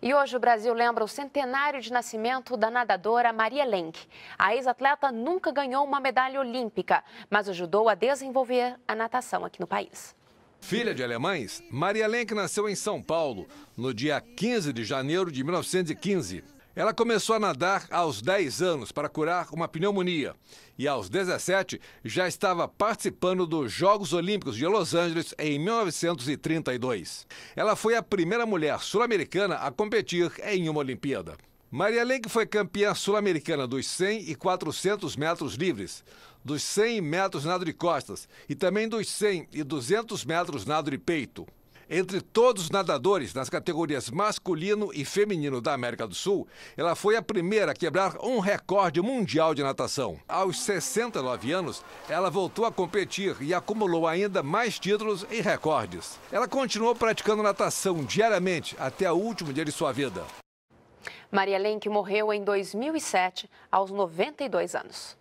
E hoje o Brasil lembra o centenário de nascimento da nadadora Maria Lenk. A ex-atleta nunca ganhou uma medalha olímpica, mas ajudou a desenvolver a natação aqui no país. Filha de alemães, Maria Lenk nasceu em São Paulo no dia 15 de janeiro de 1915. Ela começou a nadar aos 10 anos para curar uma pneumonia e aos 17 já estava participando dos Jogos Olímpicos de Los Angeles em 1932. Ela foi a primeira mulher sul-americana a competir em uma Olimpíada. Maria Lenk foi campeã sul-americana dos 100 e 400 metros livres, dos 100 metros nado de costas e também dos 100 e 200 metros nado de peito. Entre todos os nadadores nas categorias masculino e feminino da América do Sul, ela foi a primeira a quebrar um recorde mundial de natação. Aos 69 anos, ela voltou a competir e acumulou ainda mais títulos e recordes. Ela continuou praticando natação diariamente até o último dia de sua vida. Maria Lenk morreu em 2007, aos 92 anos.